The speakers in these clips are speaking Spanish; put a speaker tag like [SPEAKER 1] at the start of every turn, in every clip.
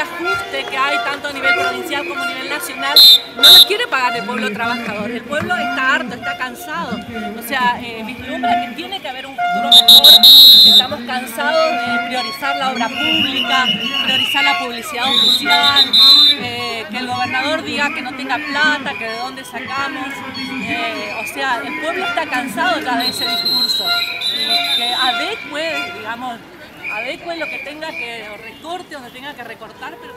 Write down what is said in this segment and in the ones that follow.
[SPEAKER 1] ajuste que hay tanto a nivel provincial como a nivel nacional no lo quiere pagar el pueblo trabajador. El pueblo está harto, está cansado. O sea, eh, vislumbra que tiene que haber un futuro mejor. Estamos cansados de priorizar la obra pública, priorizar la publicidad oficial, eh, que el gobernador diga que no tenga plata, que de dónde sacamos. Eh, o sea, el pueblo está cansado ya de ese discurso. Que adecue, digamos, adecue lo que tenga que o recorte, donde tenga que recortar, pero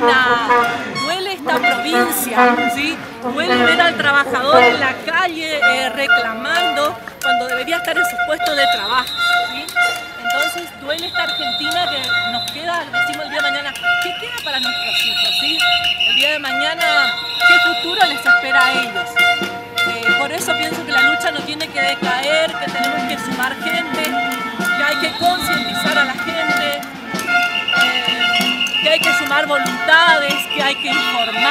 [SPEAKER 1] Duele esta provincia, ¿sí? duele ver al trabajador en la calle eh, reclamando cuando debería estar en sus puestos de trabajo. ¿sí? Entonces duele esta Argentina que nos queda, decimos el día de mañana, ¿qué queda para nuestros hijos? ¿sí? El día de mañana, ¿qué futuro les espera a ellos? Eh, por eso pienso que la lucha no tiene que decaer, que tenemos que sumar gente, voluntades, que hay que informar.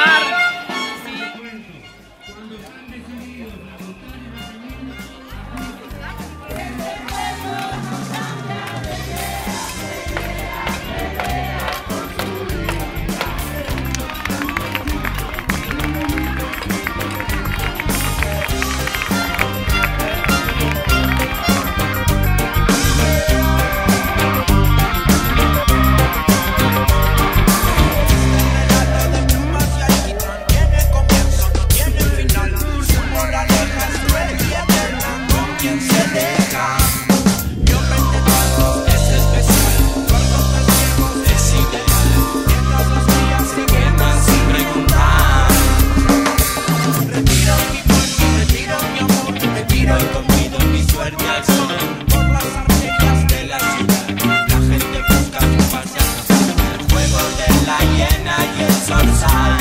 [SPEAKER 2] Retiro y convido mi suerte al sol. Por las arterias de la ciudad. La gente busca y atrás. El juego de la hiena y el zorzal.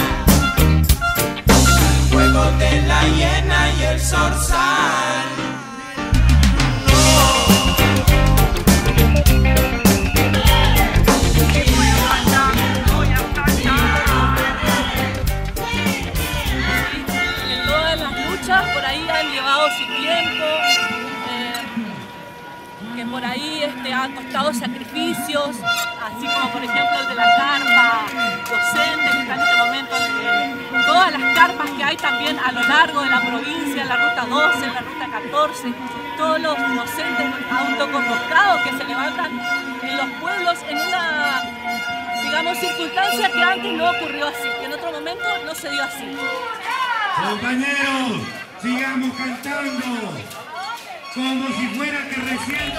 [SPEAKER 2] El juego de la hiena y el zorzal.
[SPEAKER 1] Han costado sacrificios, así como por ejemplo el de la carpa docente que está en este momento, eh, todas las carpas que hay también a lo largo de la provincia, en la ruta 12, en la ruta 14, todos los docentes autoconvocados que se levantan en los pueblos en una digamos, circunstancia que antes no ocurrió así, que en otro momento no se dio así.
[SPEAKER 3] Compañeros, sigamos cantando. Como si fuera que recién...